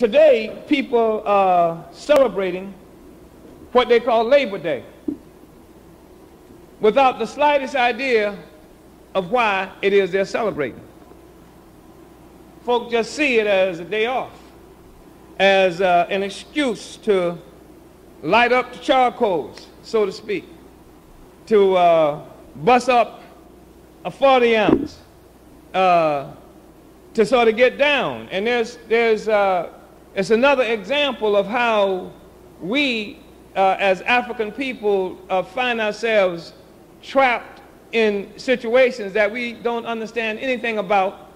today people are celebrating what they call Labor Day without the slightest idea of why it is they're celebrating. Folk just see it as a day off, as uh, an excuse to light up the charcoals, so to speak, to uh, bust up a 40 ounce, uh, to sort of get down. And there's, there's, uh, it's another example of how we, uh, as African people, uh, find ourselves trapped in situations that we don't understand anything about,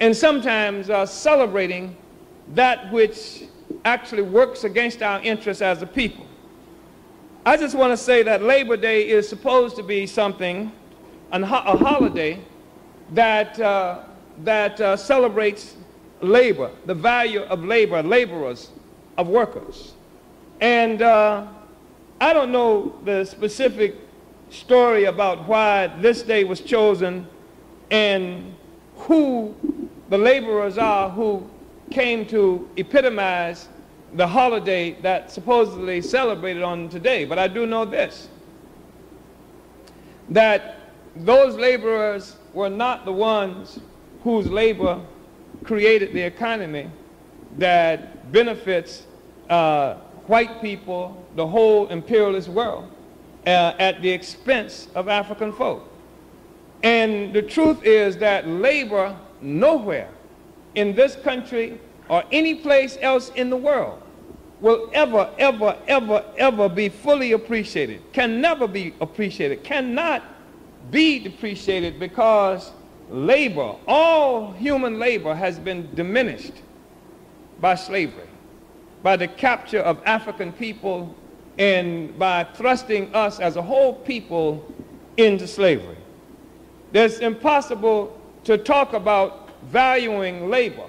and sometimes uh, celebrating that which actually works against our interests as a people. I just want to say that Labor Day is supposed to be something, a holiday that, uh, that uh, celebrates labor, the value of labor, laborers, of workers. And uh, I don't know the specific story about why this day was chosen and who the laborers are who came to epitomize the holiday that supposedly celebrated on today. But I do know this, that those laborers were not the ones whose labor created the economy that benefits uh, white people, the whole imperialist world uh, at the expense of African folk. And the truth is that labor nowhere in this country or any place else in the world will ever, ever, ever, ever be fully appreciated, can never be appreciated, cannot be depreciated because labor, all human labor has been diminished by slavery, by the capture of African people and by thrusting us as a whole people into slavery. It's impossible to talk about valuing labor,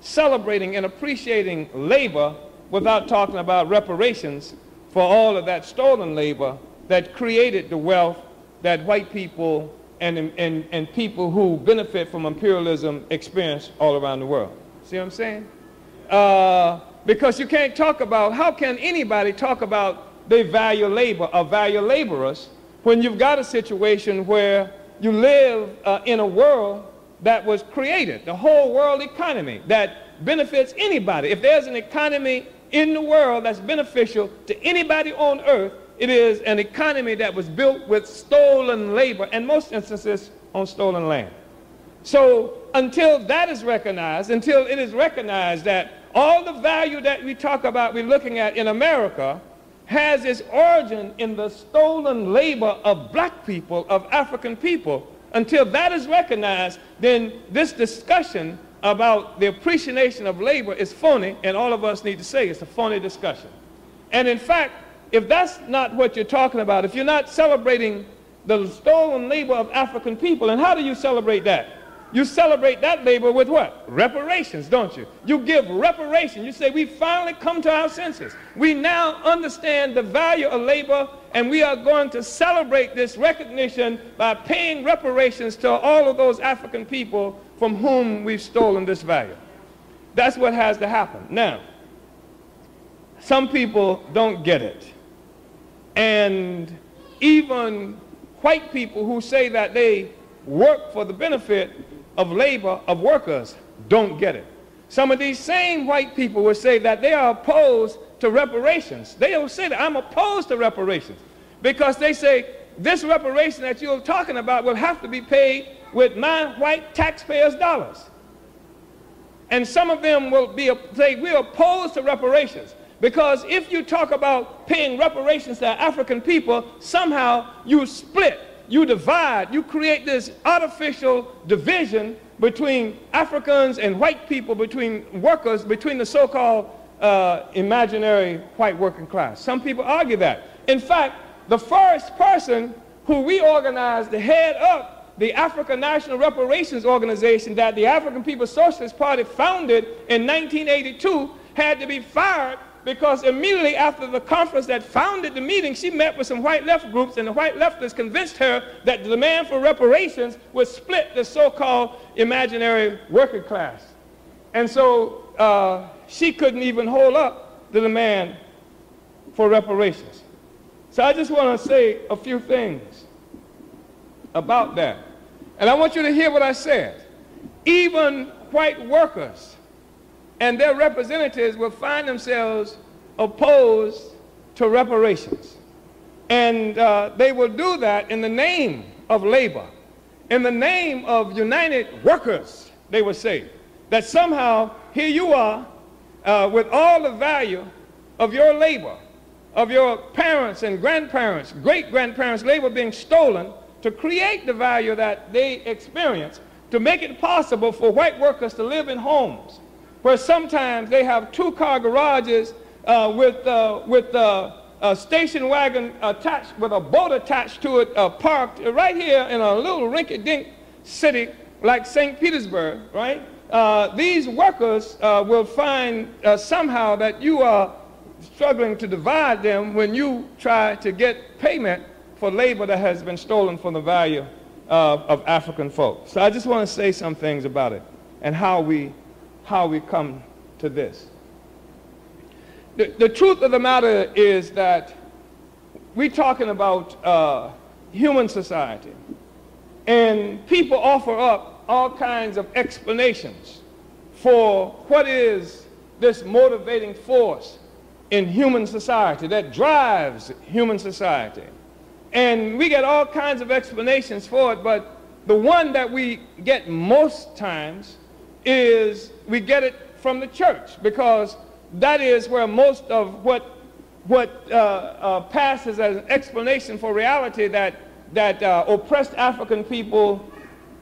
celebrating and appreciating labor without talking about reparations for all of that stolen labor that created the wealth that white people and, and, and people who benefit from imperialism experience all around the world. See what I'm saying? Uh, because you can't talk about, how can anybody talk about they value labor or value laborers when you've got a situation where you live uh, in a world that was created, the whole world economy that benefits anybody. If there's an economy in the world that's beneficial to anybody on earth, it is an economy that was built with stolen labor, and most instances on stolen land. So until that is recognized, until it is recognized that all the value that we talk about, we're looking at in America, has its origin in the stolen labor of black people, of African people. Until that is recognized, then this discussion about the appreciation of labor is phony, and all of us need to say it's a phony discussion. And in fact, if that's not what you're talking about, if you're not celebrating the stolen labor of African people, and how do you celebrate that? You celebrate that labor with what? Reparations, don't you? You give reparation. You say, we finally come to our senses. We now understand the value of labor, and we are going to celebrate this recognition by paying reparations to all of those African people from whom we've stolen this value. That's what has to happen. Now, some people don't get it. And even white people who say that they work for the benefit of labor of workers don't get it. Some of these same white people will say that they are opposed to reparations. They will say that I'm opposed to reparations because they say this reparation that you're talking about will have to be paid with my white taxpayers' dollars. And some of them will be say we're opposed to reparations because if you talk about paying reparations to African people, somehow you split you divide, you create this artificial division between Africans and white people, between workers, between the so-called uh, imaginary white working class. Some people argue that. In fact, the first person who reorganized the head up the African National Reparations Organization that the African People's Socialist Party founded in 1982 had to be fired because immediately after the conference that founded the meeting, she met with some white left groups, and the white leftists convinced her that the demand for reparations would split the so-called imaginary working class. And so uh, she couldn't even hold up the demand for reparations. So I just want to say a few things about that. And I want you to hear what I said. Even white workers and their representatives will find themselves opposed to reparations. And uh, they will do that in the name of labor, in the name of united workers, they will say. That somehow, here you are, uh, with all the value of your labor, of your parents and grandparents, great grandparents' labor being stolen to create the value that they experience, to make it possible for white workers to live in homes where sometimes they have two car garages uh, with, uh, with uh, a station wagon attached, with a boat attached to it, uh, parked right here in a little rinky dink city like St. Petersburg, right? Uh, these workers uh, will find somehow that you are struggling to divide them when you try to get payment for labor that has been stolen from the value of African folks. So I just want to say some things about it and how we, how we come to this. The, the truth of the matter is that we're talking about uh, human society. And people offer up all kinds of explanations for what is this motivating force in human society that drives human society. And we get all kinds of explanations for it, but the one that we get most times is we get it from the church because that is where most of what, what uh, uh, passes as an explanation for reality that, that uh, oppressed African people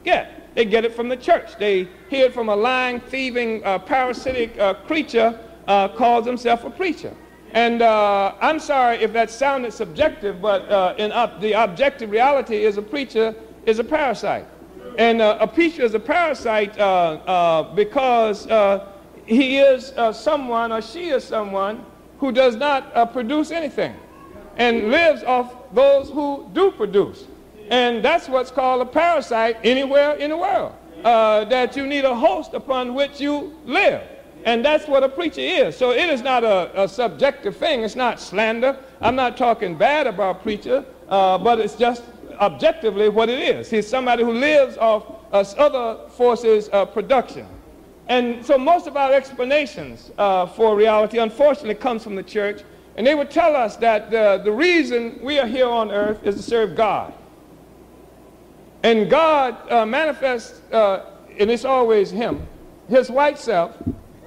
get. They get it from the church. They hear it from a lying, thieving, uh, parasitic uh, creature uh, calls himself a preacher. And I'm sorry if that sounded subjective, but in the objective reality is a preacher is a parasite. And uh, a preacher is a parasite uh, uh, because uh, he is someone or she is someone who does not produce anything and lives off those who do produce. And that's what's called a parasite anywhere in the world. that you need a host upon which you live. And that's what a preacher is. So it is not a, a subjective thing. It's not slander. I'm not talking bad about preacher, uh, but it's just objectively what it is. He's somebody who lives off uh, other forces' of production. And so most of our explanations uh, for reality, unfortunately, comes from the church. And they would tell us that the, the reason we are here on earth is to serve God. And God uh, manifests, uh, and it's always Him, His white self,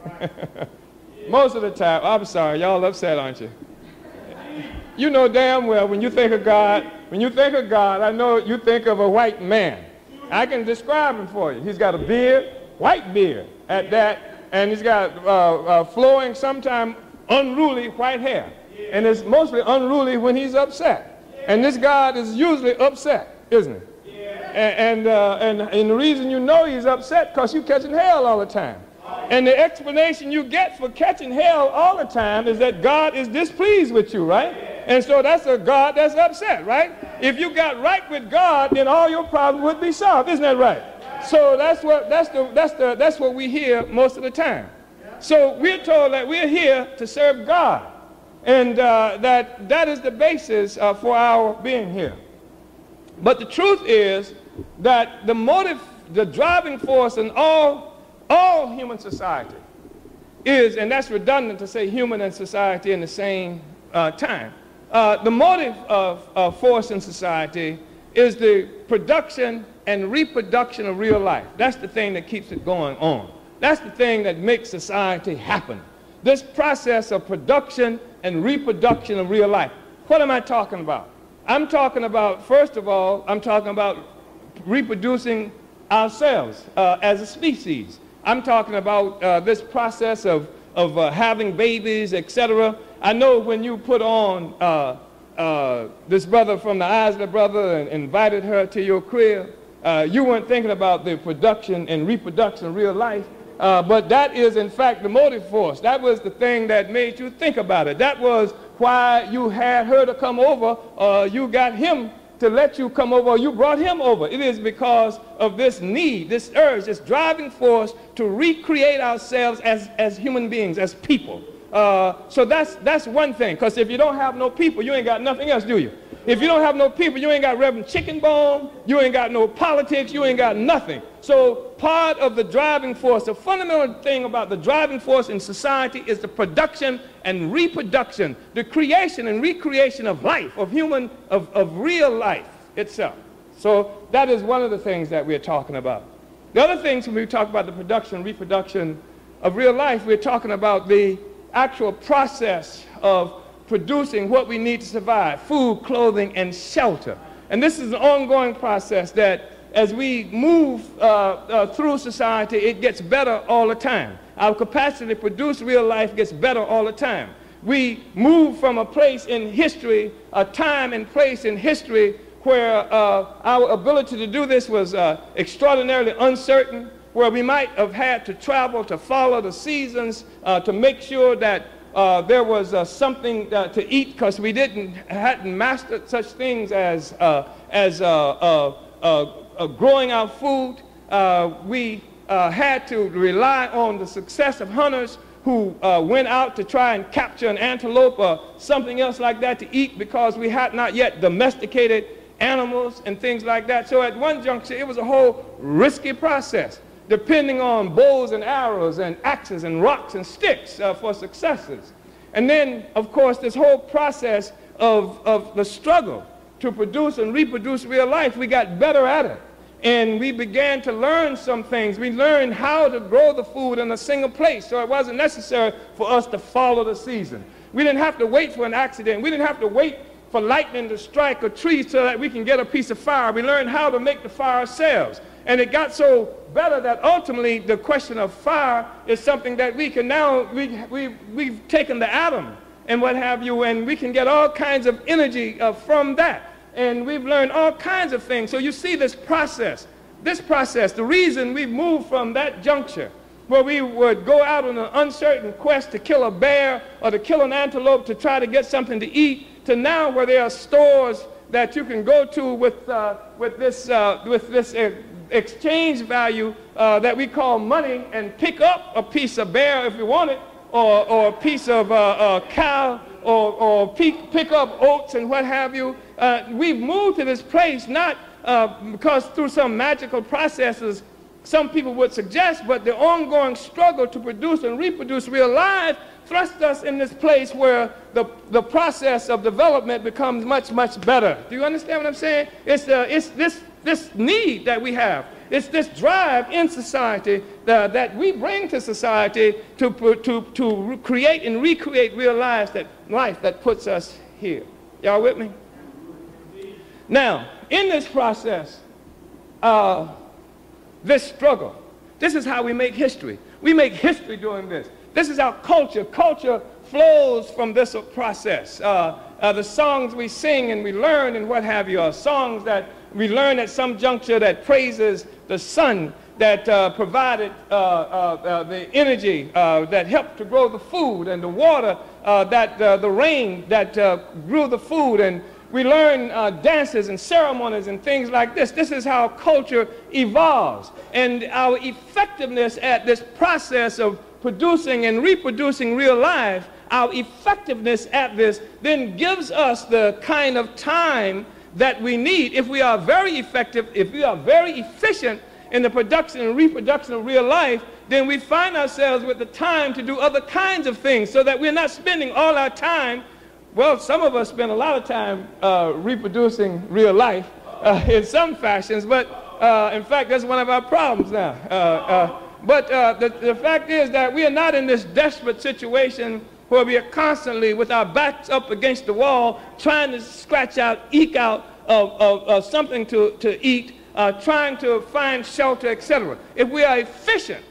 Most of the time, I'm sorry, y'all upset, aren't you? You know damn well when you think of God, when you think of God, I know you think of a white man. I can describe him for you. He's got a beard, white beard at that, and he's got uh, uh, flowing, sometimes unruly white hair. And it's mostly unruly when he's upset. And this God is usually upset, isn't he? And, and, uh, and, and the reason you know he's upset because you're catching hell all the time. And the explanation you get for catching hell all the time is that God is displeased with you, right? And so that's a God that's upset, right? If you got right with God, then all your problems would be solved. Isn't that right? So that's what that's the that's the that's what we hear most of the time. So we're told that we're here to serve God, and uh, that that is the basis uh, for our being here. But the truth is that the motive, the driving force in all all human society is, and that's redundant to say human and society in the same uh, time. Uh, the motive of uh, force in society is the production and reproduction of real life. That's the thing that keeps it going on. That's the thing that makes society happen. This process of production and reproduction of real life. What am I talking about? I'm talking about, first of all, I'm talking about reproducing ourselves uh, as a species. I'm talking about uh, this process of, of uh, having babies, etc. I know when you put on uh, uh this brother from the Isley brother and invited her to your crib, uh, you weren't thinking about the production and reproduction of real life. Uh, but that is, in fact, the motive force. That was the thing that made you think about it. That was why you had her to come over. you got him to let you come over, you brought him over. It is because of this need, this urge, this driving force to recreate ourselves as, as human beings, as people. Uh, so that's, that's one thing, because if you don't have no people, you ain't got nothing else, do you? If you don't have no people, you ain't got Reverend Chicken Bone, you ain't got no politics, you ain't got nothing. So part of the driving force, the fundamental thing about the driving force in society is the production and reproduction, the creation and recreation of life, of human, of, of real life itself. So that is one of the things that we're talking about. The other things when we talk about the production reproduction of real life, we're talking about the actual process of producing what we need to survive food, clothing, and shelter. And this is an ongoing process that as we move uh, uh, through society, it gets better all the time. Our capacity to produce real life gets better all the time. We move from a place in history, a time and place in history where uh, our ability to do this was uh, extraordinarily uncertain, where we might have had to travel to follow the seasons uh, to make sure that uh, there was uh, something uh, to eat because we didn't hadn't mastered such things as uh, as uh, growing our food. we had to rely on the success of hunters who went out to try and capture an antelope or something else like that to eat because we had not yet domesticated animals and things like that. So at one juncture, it was a whole risky process depending on bows and arrows and axes and rocks and sticks uh, for successes. And then, of course, this whole process of, of the struggle to produce and reproduce real life, we got better at it. And we began to learn some things. We learned how to grow the food in a single place, so it wasn't necessary for us to follow the season. We didn't have to wait for an accident. We didn't have to wait for lightning to strike a tree so that we can get a piece of fire. We learned how to make the fire ourselves. And it got so better that ultimately the question of fire is something that we can now, we, we, we've taken the atom and what have you, and we can get all kinds of energy uh, from that. And we've learned all kinds of things. So you see this process, this process, the reason we moved from that juncture where we would go out on an uncertain quest to kill a bear or to kill an antelope to try to get something to eat to now where there are stores that you can go to with, uh, with this, uh, with this uh, exchange value uh, that we call money and pick up a piece of bear if you want it, or, or a piece of uh, uh, cow, or, or pick, pick up oats and what have you. Uh, we've moved to this place not uh, because through some magical processes some people would suggest, but the ongoing struggle to produce and reproduce real life thrust us in this place where the, the process of development becomes much, much better. Do you understand what I'm saying? It's, uh, it's this this need that we have. It's this drive in society that, that we bring to society to, to, to create and recreate real lives that life that puts us here. Y'all with me? Now, in this process, uh, this struggle, this is how we make history. We make history doing this. This is our culture. Culture flows from this process. Uh, uh, the songs we sing and we learn and what have you are songs that we learn at some juncture that praises the sun that uh, provided uh, uh, uh the energy uh, that helped to grow the food and the water uh, that the rain that grew the food and we learn dances and ceremonies and things like this. This is how culture evolves. And our effectiveness at this process of producing and reproducing real life, our effectiveness at this then gives us the kind of time that we need if we are very effective, if we are very efficient in the production and reproduction of real life, then we find ourselves with the time to do other kinds of things so that we're not spending all our time. Well, some of us spend a lot of time uh, reproducing real life uh, in some fashions, but uh, in fact, that's one of our problems now. Uh, uh, but uh, the, the fact is that we are not in this desperate situation where we are constantly with our backs up against the wall trying to scratch out, eke out of, of, of something to, to eat, uh, trying to find shelter, etc. If we are efficient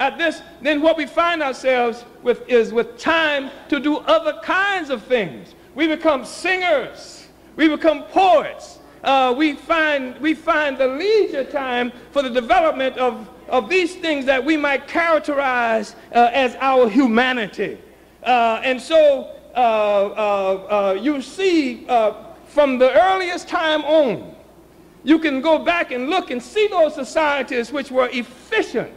at this, then what we find ourselves with is with time to do other kinds of things. We become singers. We become poets. Uh, we, find, we find the leisure time for the development of, of these things that we might characterize uh, as our humanity. Uh, and so uh, uh, uh, you see from the earliest time on, you can go back and look and see those societies which were efficient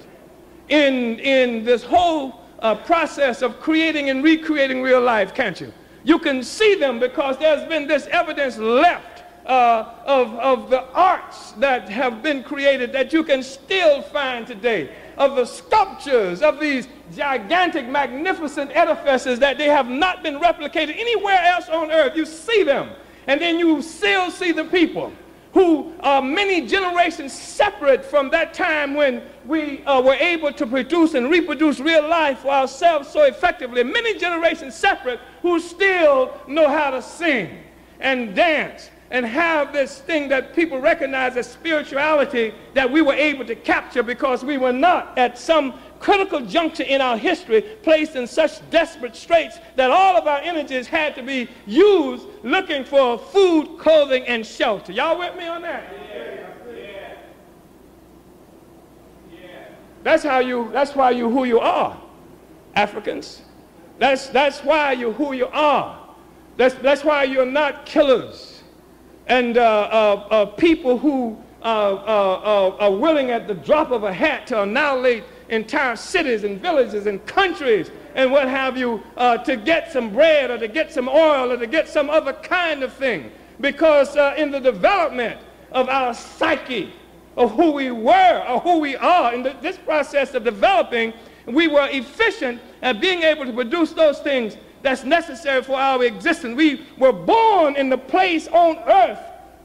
in, in this whole process of creating and recreating real life, can't you? You can see them because there's been this evidence left uh, of, of the arts that have been created that you can still find today, of the sculptures, of these gigantic, magnificent edifices that they have not been replicated anywhere else on earth. You see them, and then you still see the people who are many generations separate from that time when we uh, were able to produce and reproduce real life for ourselves so effectively. Many generations separate who still know how to sing and dance and have this thing that people recognize as spirituality that we were able to capture because we were not at some critical juncture in our history placed in such desperate straits that all of our energies had to be used looking for food, clothing, and shelter. Y'all with me on that? Yeah. Yeah. That's how you, that's why you who you are, Africans. That's, that's why you're who you are. That's, that's why you're not killers and uh, uh, uh, people who uh, uh, uh, are willing at the drop of a hat to annihilate entire cities and villages and countries and what have you uh, to get some bread or to get some oil or to get some other kind of thing. Because uh, in the development of our psyche, of who we were or who we are, in the, this process of developing, we were efficient at being able to produce those things that's necessary for our existence. We were born in the place on earth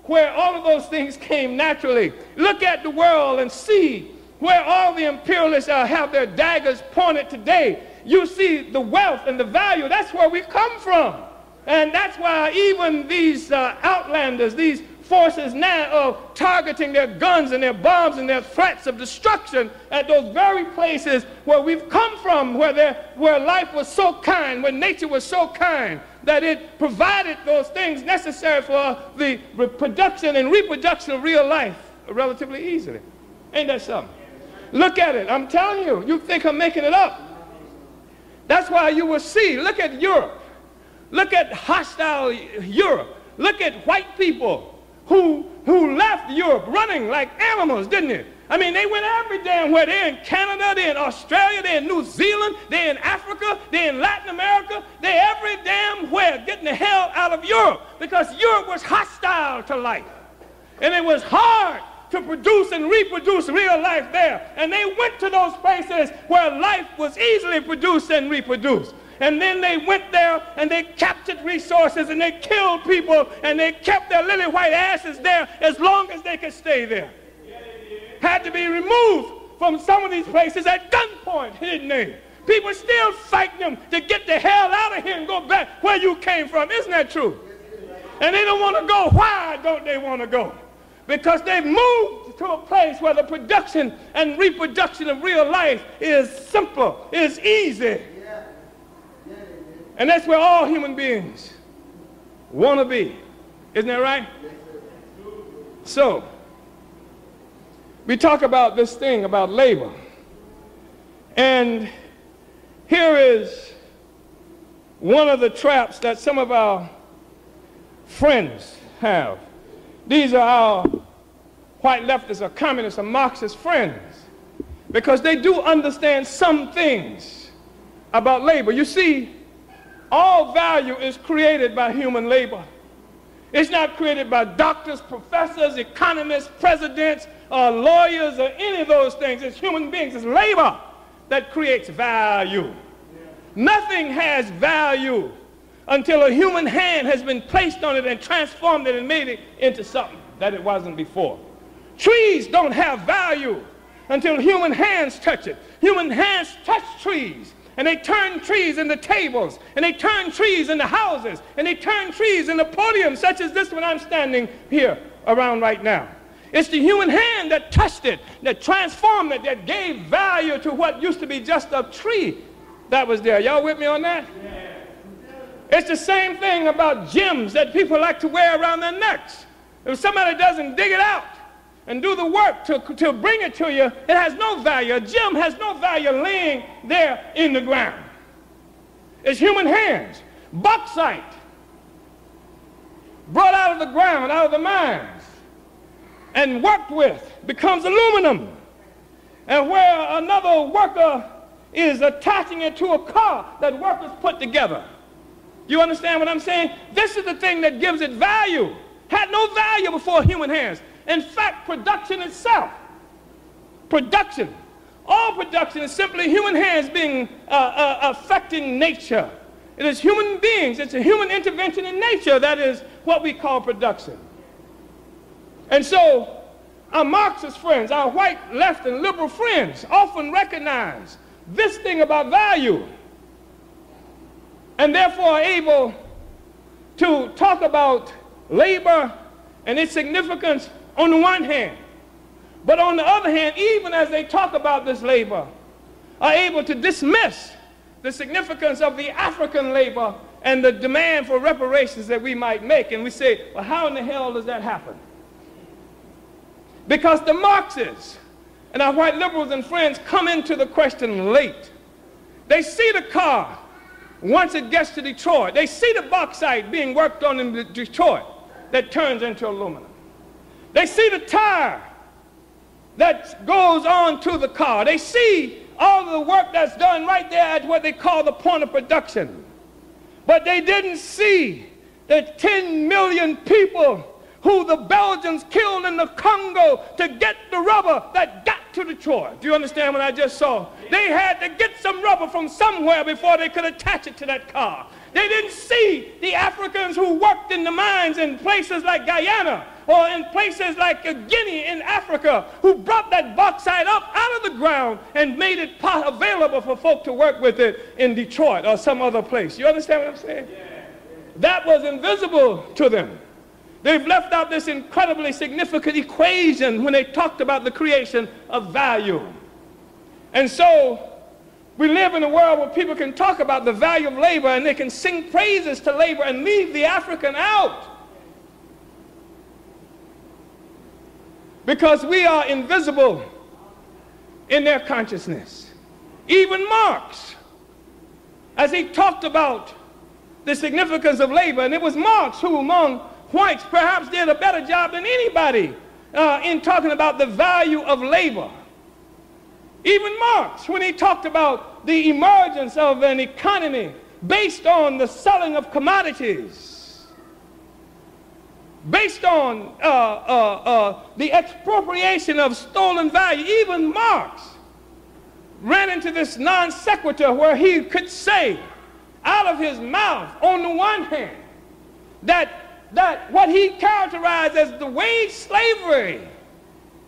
where all of those things came naturally. Look at the world and see where all the imperialists uh, have their daggers pointed today, you see the wealth and the value. That's where we come from. And that's why even these uh, outlanders, these forces now are targeting their guns and their bombs and their threats of destruction at those very places where we've come from, where, where life was so kind, where nature was so kind, that it provided those things necessary for the production and reproduction of real life relatively easily. Ain't that something? Look at it. I'm telling you. You think I'm making it up. That's why you will see. Look at Europe. Look at hostile Europe. Look at white people who, who left Europe running like animals, didn't they? I mean, they went every damn where. They're in Canada, they're in Australia, they're in New Zealand, they're in Africa, they're in Latin America, they're every damn where getting the hell out of Europe because Europe was hostile to life. And it was hard to produce and reproduce real life there. And they went to those places where life was easily produced and reproduced. And then they went there and they captured resources and they killed people and they kept their lily white asses there as long as they could stay there. Had to be removed from some of these places at gunpoint, didn't they? People still fighting them to get the hell out of here and go back where you came from. Isn't that true? And they don't want to go. Why don't they want to go? Because they've moved to a place where the production and reproduction of real life is simple, is easy. And that's where all human beings want to be. Isn't that right? So, we talk about this thing about labor. And here is one of the traps that some of our friends have. These are our white leftists or communists or Marxist friends because they do understand some things about labor. You see, all value is created by human labor. It's not created by doctors, professors, economists, presidents, or lawyers, or any of those things. It's human beings. It's labor that creates value. Yeah. Nothing has value until a human hand has been placed on it and transformed it and made it into something that it wasn't before. Trees don't have value until human hands touch it. Human hands touch trees and they turn trees into tables, and they turn trees into houses, and they turn trees into podiums, such as this one I'm standing here around right now. It's the human hand that touched it, that transformed it, that gave value to what used to be just a tree that was there. Y'all with me on that? Yeah. It's the same thing about gems that people like to wear around their necks. If somebody doesn't dig it out and do the work to, to bring it to you, it has no value. A gem has no value laying there in the ground. It's human hands. Bauxite. brought out of the ground, out of the mines, and worked with becomes aluminum. And where another worker is attaching it to a car that workers put together. You understand what I'm saying? This is the thing that gives it value. Had no value before human hands. In fact, production itself, production, all production is simply human hands being uh, uh, affecting nature. It is human beings, it's a human intervention in nature that is what we call production. And so, our Marxist friends, our white, left, and liberal friends often recognize this thing about value and therefore able to talk about labor and its significance on the one hand. But on the other hand, even as they talk about this labor, are able to dismiss the significance of the African labor and the demand for reparations that we might make. And we say, well, how in the hell does that happen? Because the Marxists and our white liberals and friends come into the question late. They see the car once it gets to Detroit. They see the bauxite being worked on in Detroit that turns into aluminum. They see the tire that goes on to the car. They see all the work that's done right there at what they call the point of production. But they didn't see the 10 million people who the Belgians killed in the Congo to get the rubber that got to Detroit. Do you understand what I just saw? They had to get some rubber from somewhere before they could attach it to that car. They didn't see the Africans who worked in the mines in places like Guyana or in places like Guinea in Africa who brought that bauxite up out of the ground and made it available for folk to work with it in Detroit or some other place. You understand what I'm saying? That was invisible to them. They've left out this incredibly significant equation when they talked about the creation of value. And so we live in a world where people can talk about the value of labor and they can sing praises to labor and leave the African out. Because we are invisible in their consciousness. Even Marx, as he talked about the significance of labor, and it was Marx who, among whites perhaps did a better job than anybody uh, in talking about the value of labor. Even Marx, when he talked about the emergence of an economy based on the selling of commodities, based on uh, uh, uh the expropriation of stolen value, even Marx ran into this non sequitur where he could say out of his mouth, on the one hand, that that what he characterized as the wage slavery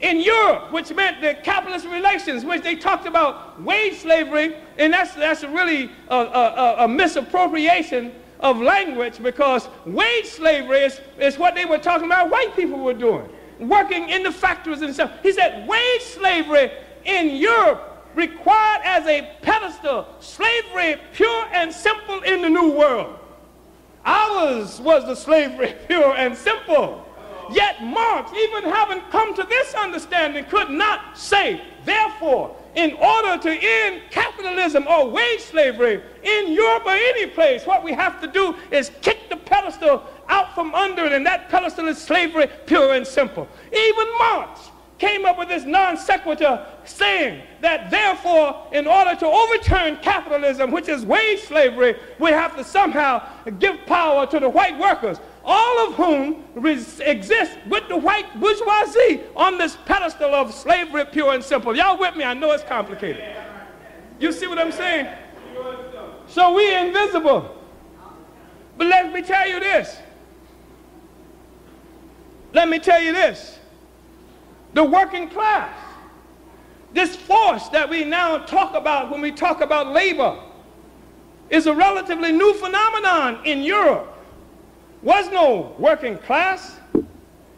in Europe, which meant the capitalist relations, which they talked about wage slavery, and that's, that's really a, a, a misappropriation of language because wage slavery is, is what they were talking about white people were doing, working in the factories and stuff. He said wage slavery in Europe required as a pedestal slavery pure and simple in the new world. Ours was the slavery, pure and simple. Yet Marx, even having come to this understanding, could not say, therefore, in order to end capitalism or wage slavery in Europe or any place, what we have to do is kick the pedestal out from under it, and that pedestal is slavery, pure and simple. Even Marx came up with this non sequitur saying that therefore, in order to overturn capitalism, which is wage slavery, we have to somehow give power to the white workers, all of whom exist with the white bourgeoisie on this pedestal of slavery, pure and simple. Y'all with me? I know it's complicated. You see what I'm saying? So we invisible. But let me tell you this. Let me tell you this the working class. This force that we now talk about when we talk about labor is a relatively new phenomenon in Europe. Was no working class.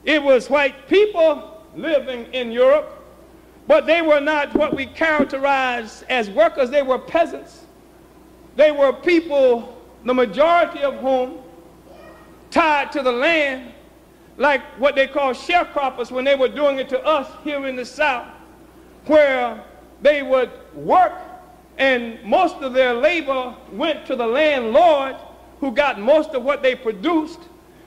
It was white people living in Europe, but they were not what we characterize as workers. They were peasants. They were people, the majority of whom tied to the land like what they call sharecroppers when they were doing it to us here in the South, where they would work and most of their labor went to the landlord who got most of what they produced.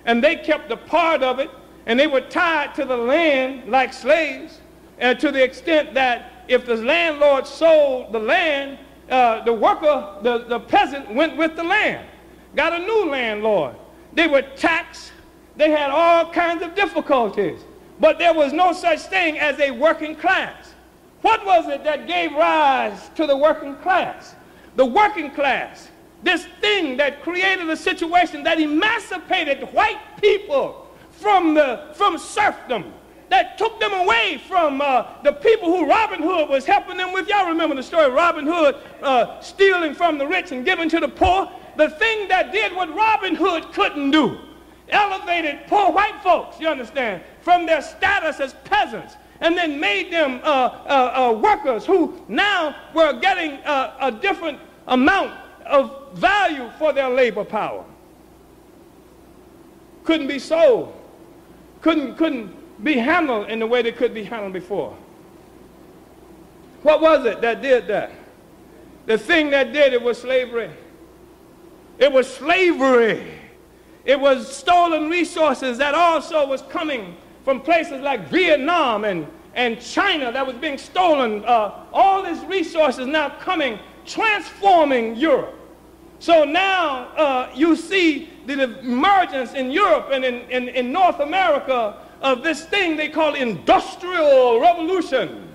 and they kept a part of it, and they were tied to the land like slaves, and to the extent that if the landlord sold the land, uh, the worker, the, the peasant went with the land, got a new landlord. They were taxed. They had all kinds of difficulties. But there was no such thing as a working class. What was it that gave rise to the working class? The working class, this thing that created a situation that emancipated white people from, the, from serfdom, that took them away from uh, the people who Robin Hood was helping them with. Y'all remember the story of Robin Hood uh, stealing from the rich and giving to the poor? The thing that did what Robin Hood couldn't do elevated poor white folks, you understand, from their status as peasants and then made them uh, uh, uh, workers who now were getting uh, a different amount of value for their labor power. Couldn't be sold. Couldn't, couldn't be handled in the way they could be handled before. What was it that did that? The thing that did it was slavery. It was slavery. It was stolen resources that also was coming from places like Vietnam and, and China that was being stolen. Uh, all these resources now coming, transforming Europe. So now uh, you see the emergence in Europe and in, in, in North America of this thing they call industrial revolution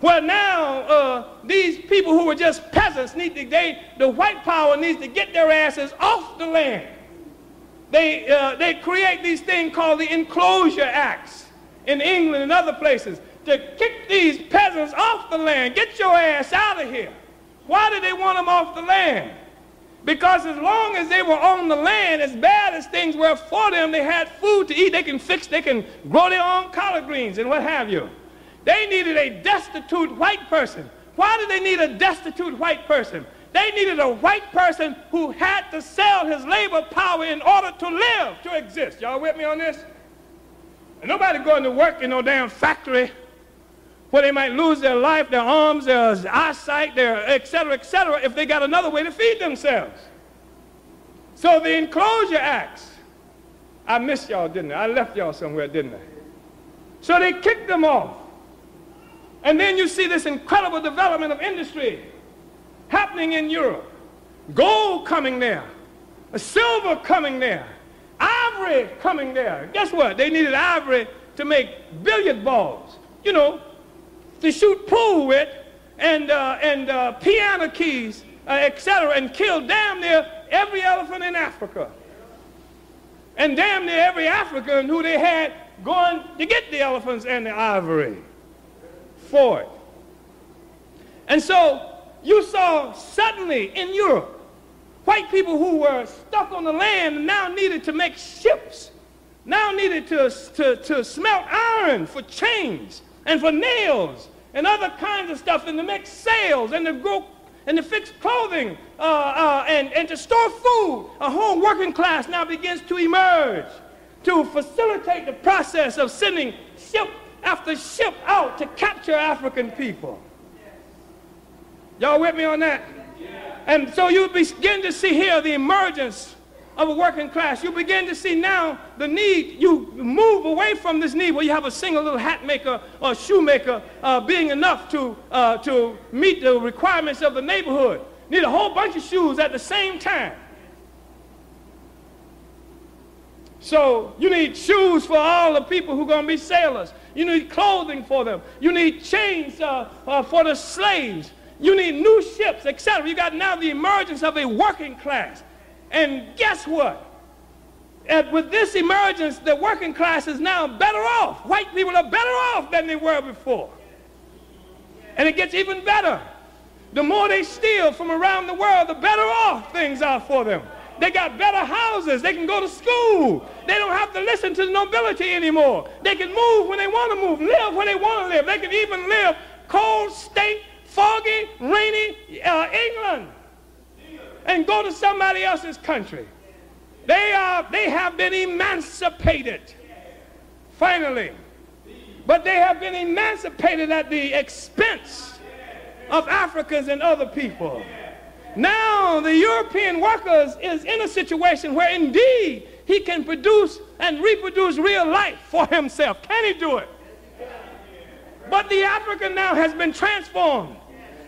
where now uh, these people who were just peasants need to, they, the white power needs to get their asses off the land. They, uh, they create these things called the Enclosure Acts in England and other places to kick these peasants off the land. Get your ass out of here. Why did they want them off the land? Because as long as they were on the land, as bad as things were for them, they had food to eat. They can fix, they can grow their own collard greens and what have you. They needed a destitute white person. Why did they need a destitute white person? They needed a white person who had to sell his labor power in order to live, to exist. Y'all with me on this? And nobody going to work in no damn factory where they might lose their life, their arms, their eyesight, their et cetera, et cetera, if they got another way to feed themselves. So the Enclosure Acts, I missed y'all, didn't I? I left y'all somewhere, didn't I? So they kicked them off. And then you see this incredible development of industry happening in Europe. Gold coming there, silver coming there, ivory coming there. Guess what? They needed ivory to make billiard balls, you know, to shoot pool with, and, uh, and uh, piano keys, uh, etc., and kill damn near every elephant in Africa. And damn near every African who they had going to get the elephants and the ivory for it. And so you saw suddenly in Europe white people who were stuck on the land now needed to make ships, now needed to, to, to smelt iron for chains and for nails and other kinds of stuff and to make sails and to grow and to fix clothing uh, uh, and, and to store food. A whole working class now begins to emerge to facilitate the process of sending ship after ship out to capture African people. Y'all with me on that? And so you begin to see here the emergence of a working class. You begin to see now the need, you move away from this need where you have a single little hat maker or shoemaker uh, being enough to, uh, to meet the requirements of the neighborhood. Need a whole bunch of shoes at the same time. So you need shoes for all the people who are going to be sailors. You need clothing for them. You need chains uh, uh, for the slaves. You need new ships, etc. You got now the emergence of a working class. And guess what? And with this emergence, the working class is now better off. White people are better off than they were before. And it gets even better. The more they steal from around the world, the better off things are for them. They got better houses. They can go to school. They don't have to listen to the nobility anymore. They can move when they want to move, live where they want to live. They can even live cold, state, foggy, rainy uh, England and go to somebody else's country. They, are, they have been emancipated, finally. But they have been emancipated at the expense of Africans and other people. Now the European workers is in a situation where indeed he can produce and reproduce real life for himself. Can he do it? But the African now has been transformed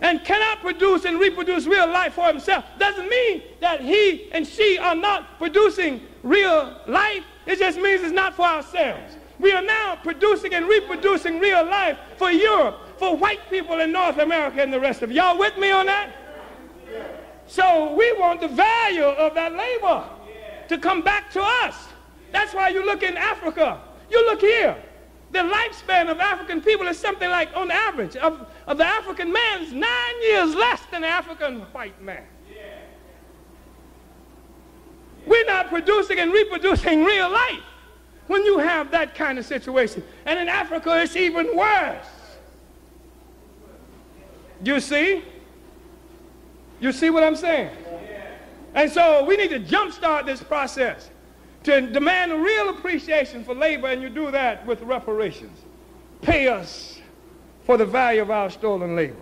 and cannot produce and reproduce real life for himself. Doesn't mean that he and she are not producing real life. It just means it's not for ourselves. We are now producing and reproducing real life for Europe, for white people in North America and the rest of y'all with me on that? So we want the value of that labor to come back to us. That's why you look in Africa. You look here. The lifespan of African people is something like, on average, of, of the African man is nine years less than the African white man. We're not producing and reproducing real life when you have that kind of situation. And in Africa, it's even worse. You see? You see what I'm saying? And so we need to jumpstart this process to demand a real appreciation for labor, and you do that with reparations. Pay us for the value of our stolen labor.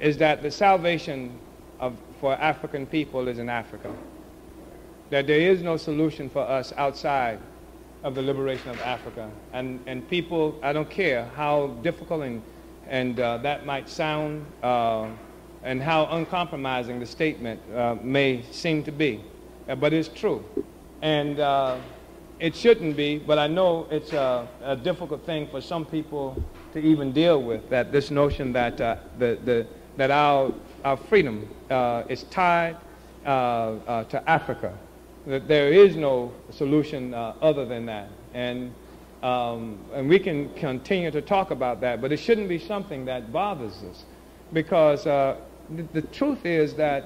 Is that the salvation of, for African people is in Africa. That there is no solution for us outside of the liberation of Africa. And, and people, I don't care how difficult and, and uh, that might sound uh, and how uncompromising the statement uh, may seem to be, uh, but it's true. And uh, it shouldn't be, but I know it's a, a, difficult thing for some people to even deal with, that this notion that, uh, the, the, that our, our freedom is tied to Africa that there is no solution uh, other than that. And, um, and we can continue to talk about that, but it shouldn't be something that bothers us. Because uh, the, the truth is that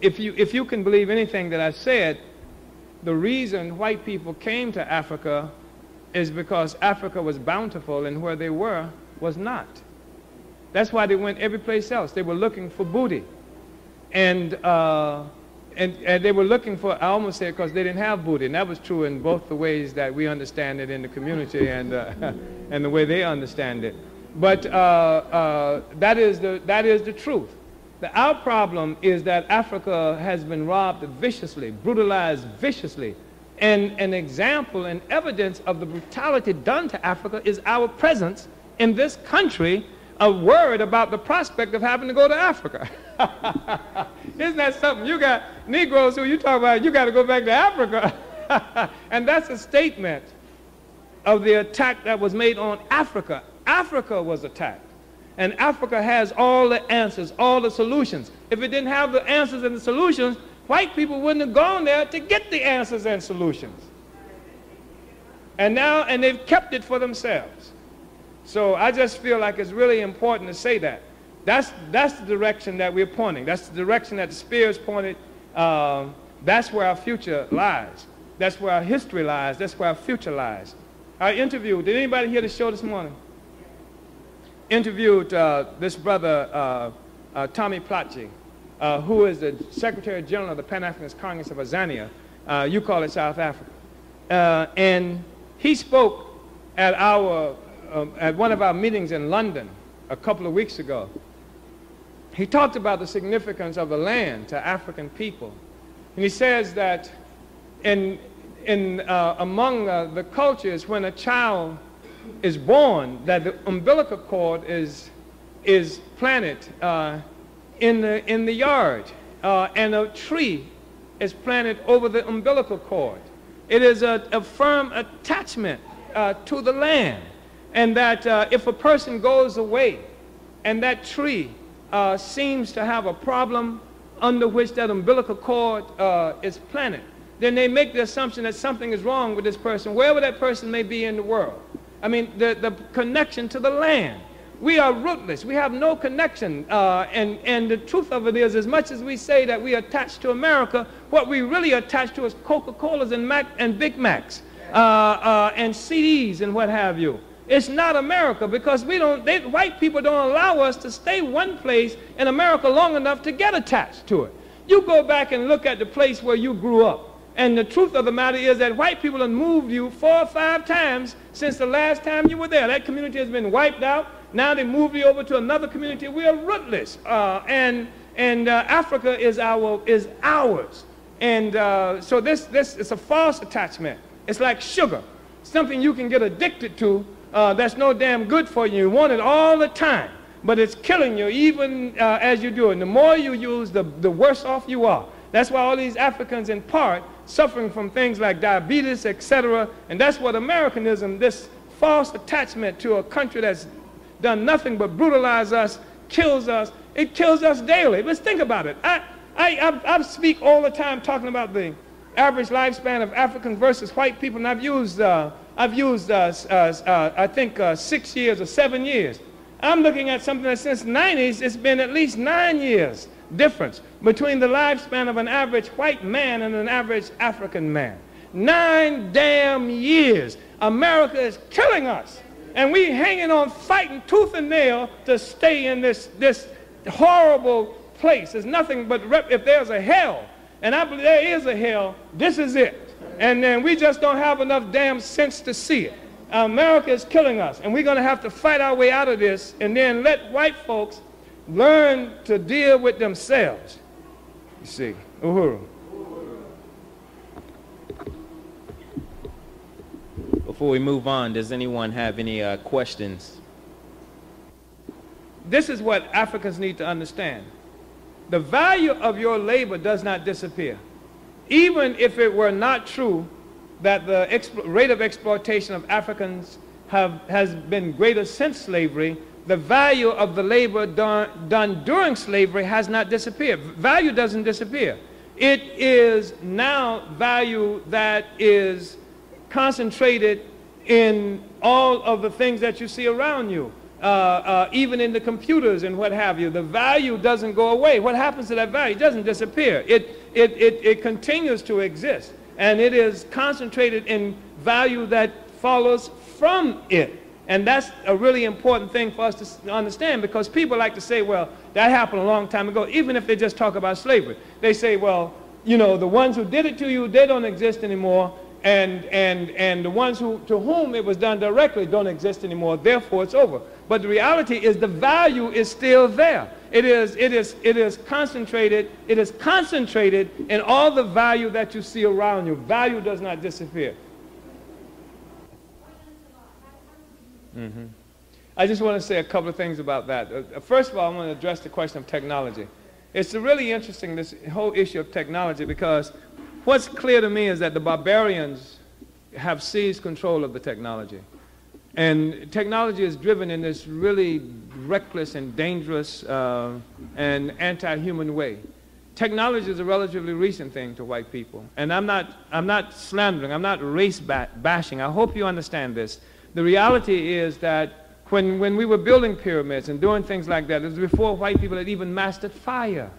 if you, if you can believe anything that I said, the reason white people came to Africa is because Africa was bountiful and where they were was not. That's why they went every place else. They were looking for booty. And uh, and, and they were looking for, I almost said because they didn't have booty, and that was true in both the ways that we understand it in the community and, uh, and the way they understand it. But uh, uh, that, is the, that is the truth. The, our problem is that Africa has been robbed viciously, brutalized viciously. And an example and evidence of the brutality done to Africa is our presence in this country a word about the prospect of having to go to Africa. Isn't that something? You got Negroes who you talk about, you got to go back to Africa. and that's a statement of the attack that was made on Africa. Africa was attacked. And Africa has all the answers, all the solutions. If it didn't have the answers and the solutions, white people wouldn't have gone there to get the answers and solutions. And now, and they've kept it for themselves. So I just feel like it's really important to say that. That's, that's the direction that we're pointing. That's the direction that the spear is pointed. Um, that's where our future lies. That's where our history lies. That's where our future lies. I interviewed, did anybody hear the show this morning? Interviewed uh, this brother, uh, uh, Thami Plaatjie, uh, who is the Secretary General of the Pan-Africanist Congress of Azania. Uh, you call it South Africa. Uh, and he spoke at our, um, at one of our meetings in London a couple of weeks ago he talked about the significance of the land to African people. And he says that in, in, uh, among uh, the cultures, when a child is born, that the umbilical cord is, is planted uh, in, the, in the yard, uh, and a tree is planted over the umbilical cord. It is a, a firm attachment uh, to the land. And that uh, if a person goes away and that tree uh, seems to have a problem under which that umbilical cord uh, is planted, then they make the assumption that something is wrong with this person, wherever that person may be in the world. I mean, the, the connection to the land. We are rootless. We have no connection. Uh, and, and the truth of it is, as much as we say that we are attached to America, what we really attach to is Coca-Colas and, Mac, and Big Macs uh, uh, and CDs and what have you. It's not America because we don't, they, white people don't allow us to stay one place in America long enough to get attached to it. You go back and look at the place where you grew up. And the truth of the matter is that white people have moved you four or five times since the last time you were there. That community has been wiped out. Now they moved you over to another community. We are rootless. Uh, and and uh, Africa is, our, is ours. And uh, so this, this is a false attachment. It's like sugar, something you can get addicted to uh, that's no damn good for you. You want it all the time, but it's killing you even uh, as you do it. And the more you use, the, the worse off you are. That's why all these Africans, in part, suffering from things like diabetes, etc. And that's what Americanism, this false attachment to a country that's done nothing but brutalize us, kills us. It kills us daily. Let's think about it. I, I, I, I speak all the time talking about the average lifespan of Africans versus white people, and I've used, uh, I've used uh, uh, uh I think, uh, six years or seven years. I'm looking at something that since 90s, it's been at least nine years difference between the lifespan of an average white man and an average African man. Nine damn years. America is killing us. And we hanging on fighting tooth and nail to stay in this, this horrible place. There's nothing but, if there's a hell, and I believe there is a hell, this is it. And then we just don't have enough damn sense to see it. America is killing us, and we're going to have to fight our way out of this and then let white folks learn to deal with themselves. You see, Uhuru. Before we move on, does anyone have any uh, questions? This is what Africans need to understand. The value of your labor does not disappear. Even if it were not true that the rate of exploitation of Africans have, has been greater since slavery, the value of the labor done, done during slavery has not disappeared. Value doesn't disappear. It is now value that is concentrated in all of the things that you see around you, uh, uh, even in the computers and what have you. The value doesn't go away. What happens to that value? It doesn't disappear. It, it, it, it continues to exist. And it is concentrated in value that follows from it. And that's a really important thing for us to understand because people like to say, well, that happened a long time ago, even if they just talk about slavery. They say, well, you know, the ones who did it to you, they don't exist anymore. And, and, and the ones who, to whom it was done directly don't exist anymore. Therefore, it's over. But the reality is the value is still there. It is, it is, it is concentrated. It is concentrated in all the value that you see around you. Value does not disappear. Mm-hmm. I just want to say a couple of things about that. Uh, first of all, I want to address the question of technology. It's really interesting, this whole issue of technology, because what's clear to me is that the barbarians have seized control of the technology. And technology is driven in this really reckless and dangerous uh, and anti-human way. Technology is a relatively recent thing to white people. And I'm not, I'm not slandering, I'm not race bashing. I hope you understand this. The reality is that when, when we were building pyramids and doing things like that, it was before white people had even mastered fire.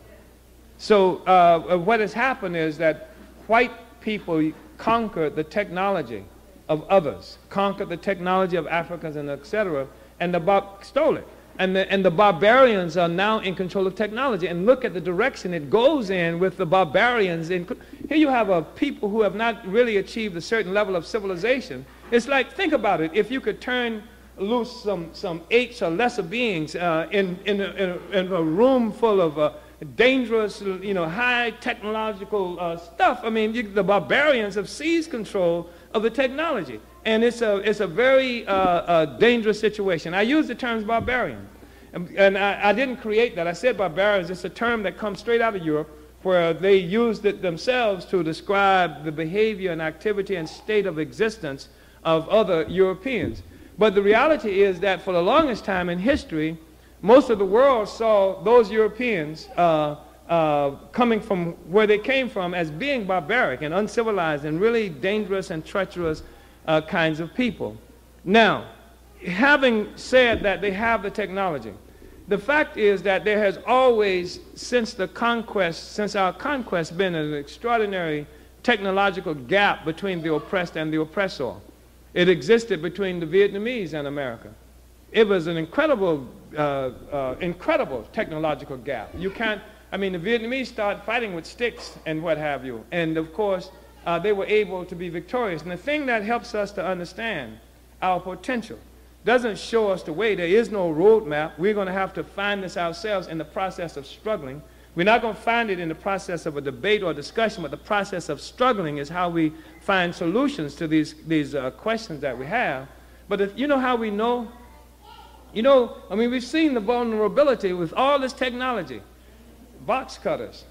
So uh, what has happened is that white people conquered the technology of others, conquered the technology of Africans and etc., and the bar stole it. And the, and the barbarians are now in control of technology. And look at the direction it goes in with the barbarians. In, here you have a people who have not really achieved a certain level of civilization, it's like, think about it. If you could turn loose some, some apes or lesser beings uh, in, in, a, in, a, in, a, room full of uh, dangerous, you know, high technological uh, stuff, I mean, you, the barbarians have seized control of the technology. And it's a, it's a very uh, uh, dangerous situation. I use the term barbarian. And, and I, I didn't create that. I said barbarians. It's a term that comes straight out of Europe where they used it themselves to describe the behavior and activity and state of existence of other Europeans. But the reality is that for the longest time in history, most of the world saw those Europeans uh, uh, coming from where they came from as being barbaric and uncivilized and really dangerous and treacherous uh, kinds of people. Now, having said that they have the technology, the fact is that there has always, since the conquest, since our conquest, been an extraordinary technological gap between the oppressed and the oppressor. It existed between the Vietnamese and America. It was an incredible, uh, uh, incredible technological gap. You can't, I mean, the Vietnamese started fighting with sticks and what have you. And of course, uh, they were able to be victorious. And the thing that helps us to understand our potential doesn't show us the way. There is no roadmap. We're going to have to find this ourselves in the process of struggling. We're not going to find it in the process of a debate or discussion, but the process of struggling is how we find solutions to these, these uh, questions that we have. But if, you know how we know? You know, I mean, we've seen the vulnerability with all this technology. Box cutters.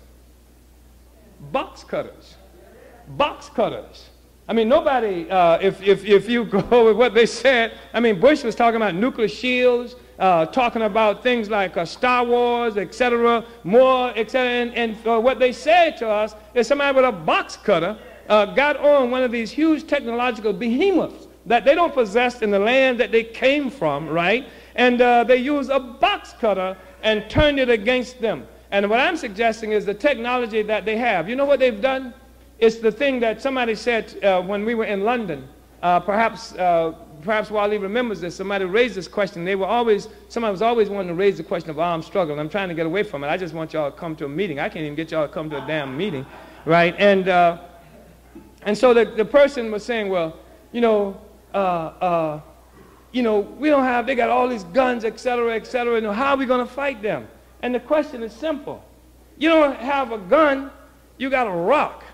Box cutters. Box cutters. I mean, nobody, uh, if, if, if you go with what they said, I mean, Bush was talking about nuclear shields, uh, talking about things like uh, Star Wars, etc., more, etc., and, and uh, what they said to us is somebody with a box cutter uh, got on one of these huge technological behemoths that they don't possess in the land that they came from, right? And uh, they use a box cutter and turned it against them. And what I'm suggesting is the technology that they have. You know what they've done? It's the thing that somebody said uh, when we were in London. Uh, perhaps, uh, perhaps Wally remembers this. Somebody raised this question. They were always, somebody was always wanting to raise the question of armed struggle. I'm trying to get away from it. I just want y'all to come to a meeting. I can't even get y'all to come to a damn meeting, right? And, uh, and so the, the person was saying, well, you know, uh, uh, you know, we don't have, they got all these guns, et cetera, et cetera. You know, how are we going to fight them? And the question is simple. You don't have a gun, you got a rock.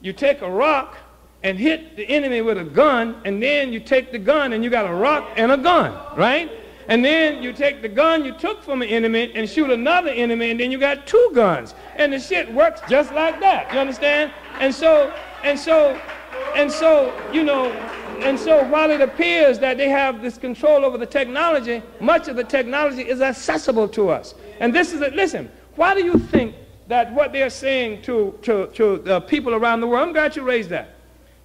You take a rock and hit the enemy with a gun, and then you take the gun and you got a rock and a gun, right? And then you take the gun you took from the enemy and shoot another enemy, and then you got two guns. And the shit works just like that. You understand? And so, and so, and so, you know, and so while it appears that they have this control over the technology, much of the technology is accessible to us. And this is it. Listen, why do you think that what they're saying to, to, to the people around the world, I'm glad you raised that.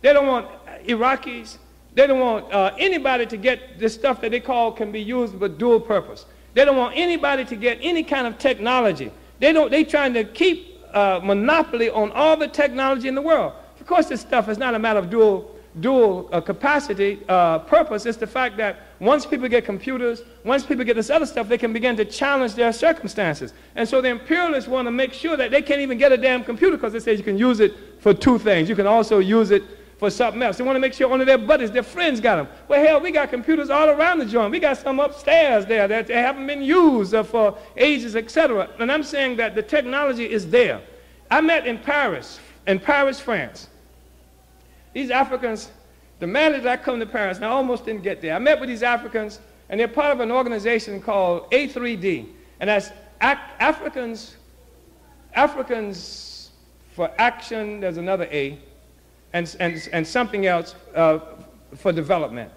They don't want Iraqis, they don't want uh, anybody to get this stuff that they call can be used for dual purpose. They don't want anybody to get any kind of technology. They don't, they trying to keep uh, monopoly on all the technology in the world. Of course, this stuff is not a matter of dual dual uh, capacity uh, purpose is the fact that once people get computers, once people get this other stuff, they can begin to challenge their circumstances. And so the imperialists want to make sure that they can't even get a damn computer because they say you can use it for two things. You can also use it for something else. They want to make sure only their buddies, their friends got them. Well, hell, we got computers all around the joint. We got some upstairs there that haven't been used uh, for ages, etc. And I'm saying that the technology is there. I met in Paris, in Paris, France. These Africans demanded that I come to Paris, and I almost didn't get there. I met with these Africans, and they're part of an organization called A3D, and that's Africans, Africans for Action, there's another A, and, and, and something else uh, for development.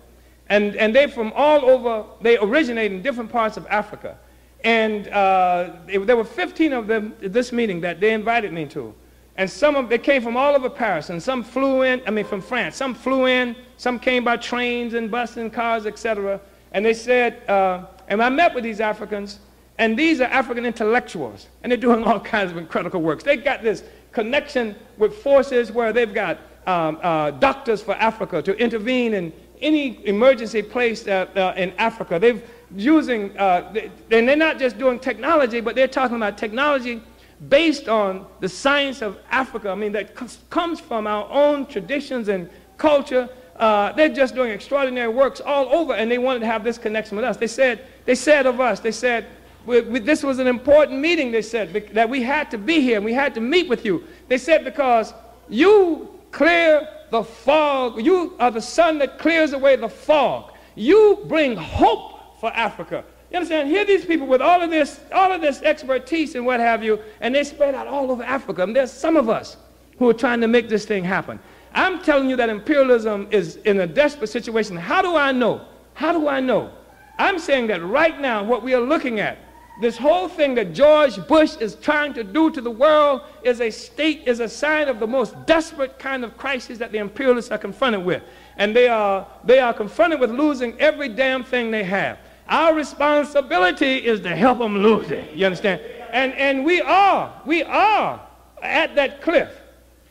And, and they're from all over, they originate in different parts of Africa. And uh, they, there were 15 of them at this meeting that they invited me to. And some of they came from all over Paris, and some flew in, I mean from France. Some flew in, some came by trains and buses and cars, etc. And they said, uh, and I met with these Africans, and these are African intellectuals, and they're doing all kinds of incredible works. They got this connection with forces where they've got um, uh, doctors for Africa to intervene in any emergency place uh, uh in Africa. They've using, uh, they, and they're not just doing technology, but they're talking about technology based on the science of Africa, I mean, that comes from our own traditions and culture. Uh, they're just doing extraordinary works all over, and they wanted to have this connection with us. They said, they said of us, they said, we, we, this was an important meeting, they said, that we had to be here, and we had to meet with you. They said, because you clear the fog, you are the sun that clears away the fog. You bring hope for Africa. You understand? Here these people with all of this, all of this expertise and what have you, and they spread out all over Africa. And there's some of us who are trying to make this thing happen. I'm telling you that imperialism is in a desperate situation. How do I know? How do I know? I'm saying that right now, what we are looking at, this whole thing that George Bush is trying to do to the world is a state, is a sign of the most desperate kind of crisis that the imperialists are confronted with. And they are, they are confronted with losing every damn thing they have. Our responsibility is to help them lose it. You understand? And, and we are, we are at that cliff.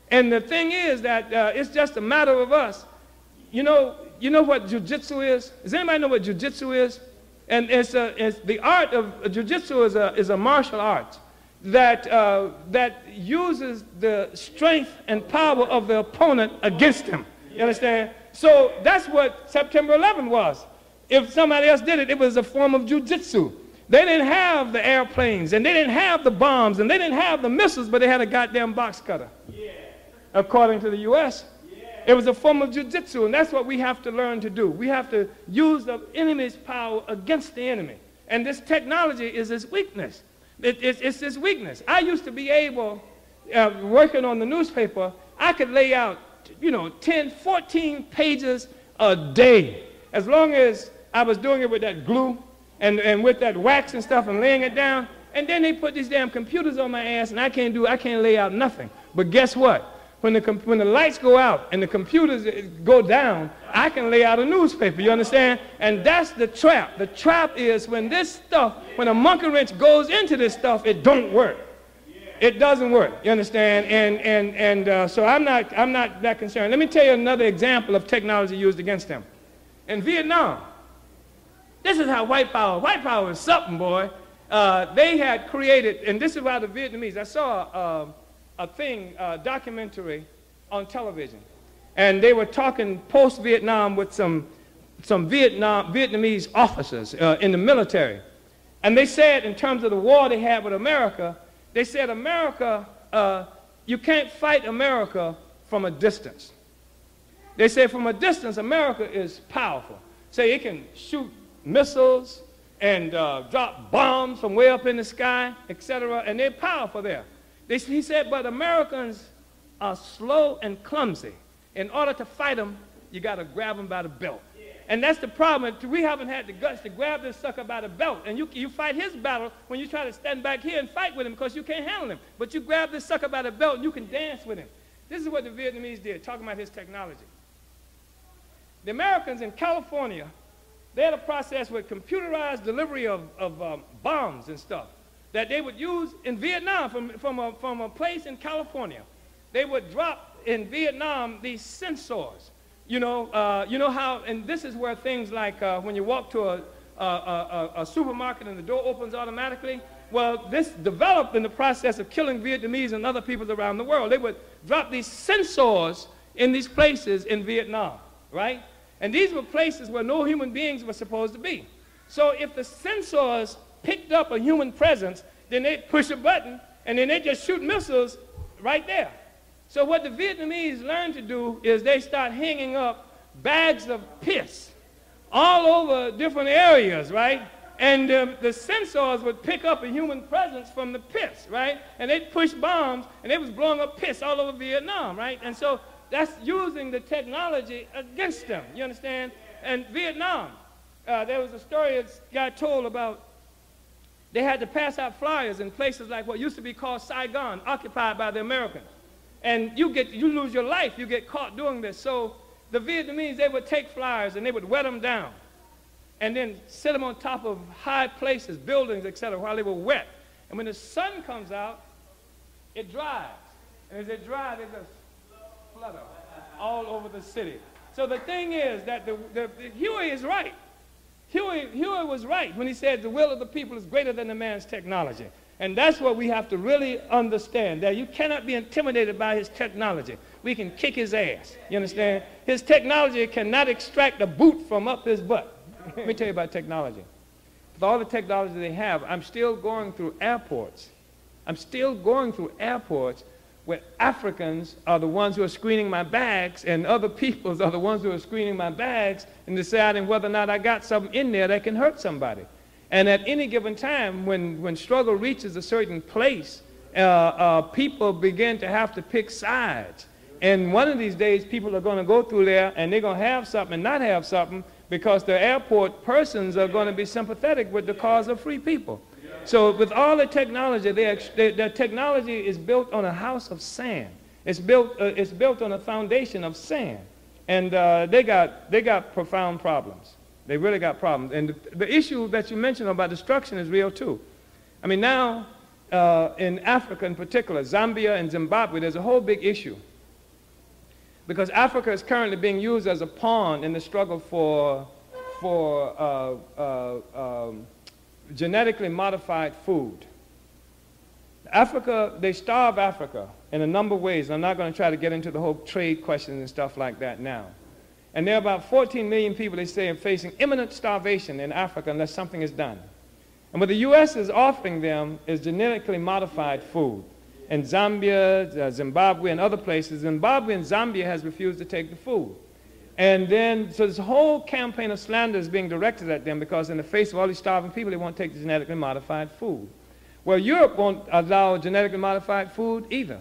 And the thing is that uh, it's just a matter of us. You know, you know what jujitsu is? Does anybody know what jujitsu is? And it's, a, it's the art of jujitsu is a, is a martial art. that, uh, that uses the strength and power of the opponent against him. You understand? So that's what September 11 was. If somebody else did it, it was a form of jujitsu. They didn't have the airplanes, and they didn't have the bombs, and they didn't have the missiles, but they had a goddamn box cutter. Yeah. According to the U.S., yeah. it was a form of jujitsu, and that's what we have to learn to do. We have to use the enemy's power against the enemy. And this technology is its weakness. It, it's, it's its weakness. I used to be able, uh, working on the newspaper, I could lay out, you know, 10, 14 pages a day. As long as I was doing it with that glue and, and with that wax and stuff and laying it down. And then they put these damn computers on my ass and I can't do, I can't lay out nothing. But guess what? When the, when the lights go out and the computers uh, go down, I can lay out a newspaper, you understand? And that's the trap. The trap is when this stuff, when a monkey wrench goes into this stuff, it don't work. It doesn't work, you understand? And, and, and uh, so I'm not, I'm not that concerned. Let me tell you another example of technology used against them. In Vietnam, this is how white power, white power is something, boy. Uh, they had created, and this is why the Vietnamese, I saw uh, a thing, a documentary on television, and they were talking post-Vietnam with some, some Vietnam, Vietnamese officers uh, in the military. And they said, in terms of the war they had with America, they said, America, uh, you can't fight America from a distance. They said, from a distance, America is powerful. Say it can shoot missiles and uh, drop bombs from way up in the sky, etc., and they're powerful there. They, he said, but Americans are slow and clumsy. In order to fight them, you got to grab them by the belt. And that's the problem. We haven't had the guts to grab this sucker by the belt. And you, you fight his battle when you try to stand back here and fight with him because you can't handle him. But you grab this sucker by the belt and you can dance with him. This is what the Vietnamese did, talking about his technology. The Americans in California they had a process with computerized delivery of, of um, bombs and stuff that they would use in Vietnam from, from, a, from a place in California. They would drop in Vietnam these sensors. You know, uh, you know how, and this is where things like uh, when you walk to a, a, a, a supermarket and the door opens automatically, well, this developed in the process of killing Vietnamese and other peoples around the world. They would drop these sensors in these places in Vietnam, right? And these were places where no human beings were supposed to be. So if the sensors picked up a human presence, then they'd push a button and then they just shoot missiles right there. So what the Vietnamese learned to do is they start hanging up bags of piss all over different areas, right? And um, the sensors would pick up a human presence from the piss, right? And they'd push bombs, and they was blowing up piss all over Vietnam, right? And so that's using the technology against them. You understand? And Vietnam, uh, there was a story that got told about they had to pass out flyers in places like what used to be called Saigon, occupied by the Americans. And you, get, you lose your life, you get caught doing this. So the Vietnamese, they would take flyers and they would wet them down and then set them on top of high places, buildings, etc., while they were wet. And when the sun comes out, it dries. And as it dries, it just all over the city. So the thing is that the, the, the Huey is right. Huey, Huey was right when he said the will of the people is greater than the man's technology. And that's what we have to really understand, that you cannot be intimidated by his technology. We can kick his ass. You understand? His technology cannot extract a boot from up his butt. Let me tell you about technology. With all the technology they have, I'm still going through airports. I'm still going through airports where Africans are the ones who are screening my bags and other peoples are the ones who are screening my bags and deciding whether or not I got something in there that can hurt somebody. And at any given time, when, when struggle reaches a certain place, uh, uh, people begin to have to pick sides. And one of these days, people are going to go through there and they're going to have something and not have something because the airport persons are going to be sympathetic with the cause of free people. So with all the technology, the technology is built on a house of sand. It's built, uh, it's built on a foundation of sand. And uh, they, got, they got profound problems. They really got problems. And the, the, issue that you mentioned about destruction is real too. I mean, now uh, in Africa in particular, Zambia and Zimbabwe, there's a whole big issue. Because Africa is currently being used as a pawn in the struggle for, for uh, uh, um, genetically modified food. Africa, they starve Africa in a number of ways. I'm not going to try to get into the whole trade questions and stuff like that now. And there are about 14 million people, they say, are facing imminent starvation in Africa unless something is done. And what the U.S. is offering them is genetically modified food. In Zambia, uh, Zimbabwe, and other places, Zimbabwe and Zambia has refused to take the food. And then, so this whole campaign of slander is being directed at them because in the face of all these starving people, they won't take the genetically modified food. Well, Europe won't allow genetically modified food either.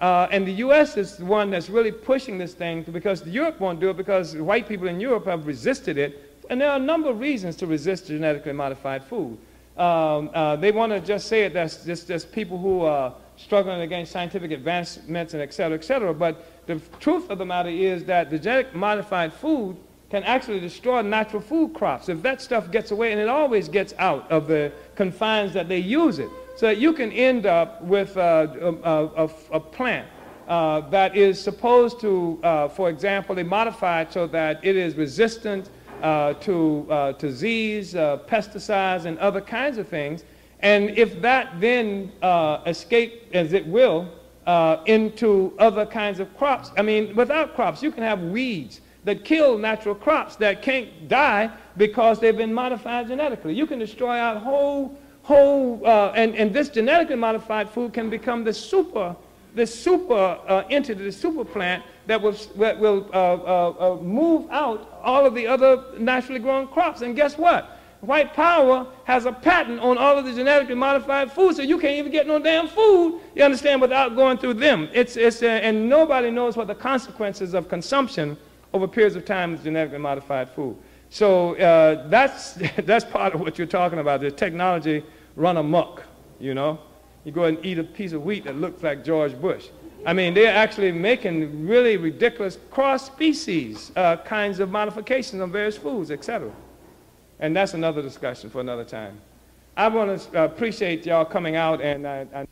Uh, and the U.S. is the one that's really pushing this thing because Europe won't do it because white people in Europe have resisted it. And there are a number of reasons to resist genetically modified food. Um, uh, they want to just say it that's just, just people who are struggling against scientific advancements and et cetera, et cetera. But the truth of the matter is that the genetic modified food can actually destroy natural food crops if that stuff gets away, and it always gets out of the confines that they use it. So you can end up with uh, a, a, a, plant uh, that is supposed to, uh, for example, they modify it so that it is resistant uh, to, uh, disease, uh, pesticides, and other kinds of things. And if that then uh, escape, as it will, uh, into other kinds of crops, I mean, without crops, you can have weeds that kill natural crops that can't die because they've been modified genetically. You can destroy out whole, whole, uh, and, and this genetically modified food can become the super, the super uh, entity, the super plant that will, that will uh, uh, uh, move out all of the other naturally grown crops. And guess what? White power has a patent on all of the genetically modified food, so you can't even get no damn food, you understand, without going through them. It's, it's, uh, and nobody knows what the consequences of consumption over periods of time with genetically modified food. So uh, that's, that's part of what you're talking about, the technology run amok, you know. You go and eat a piece of wheat that looks like George Bush. I mean, they're actually making really ridiculous cross-species uh, kinds of modifications on various foods, etc. And that's another discussion for another time. I want to uh, appreciate y'all coming out and. Uh,